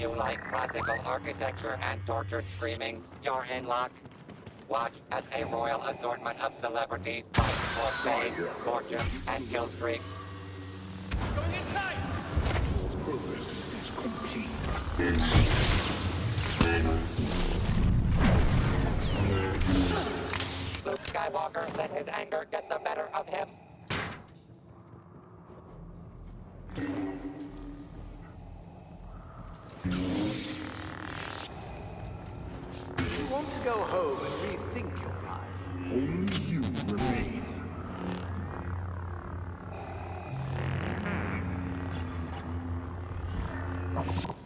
you like classical architecture and tortured screaming, you're in luck. Watch as a royal assortment of celebrities fight for fame, fortune, and kill streaks. Going in tight! Luke Skywalker let his anger get the better of You want to go home and rethink your life. Only you remain. Mm -hmm.